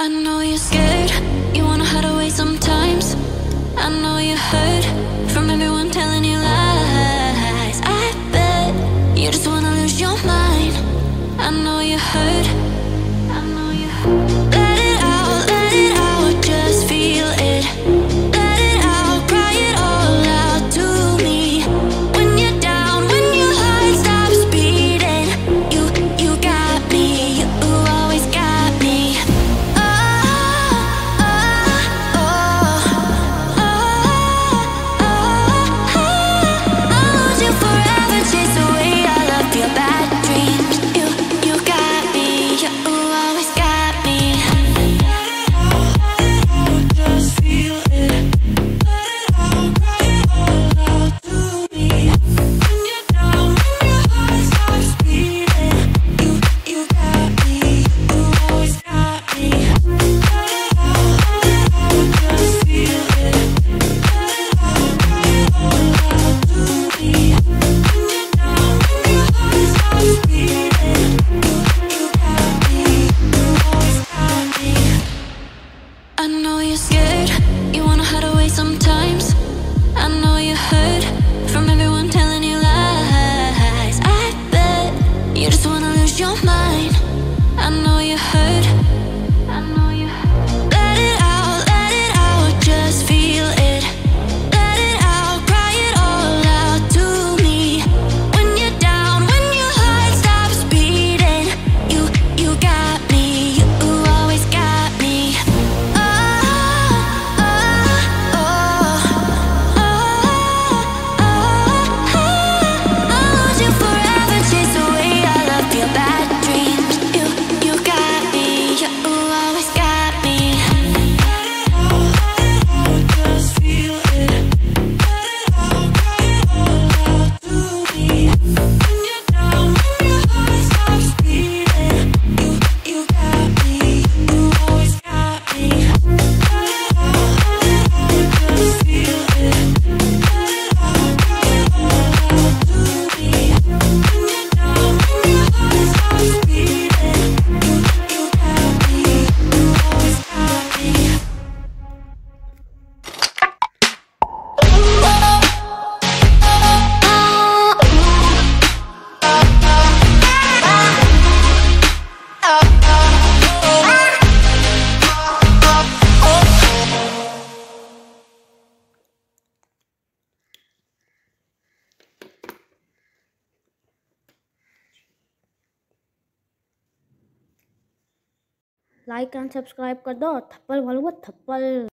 I know you're scared, you wanna hide away sometimes. I know you're hurt. Like and subscribe कर दो थप्पल बोलूँगा थप्पल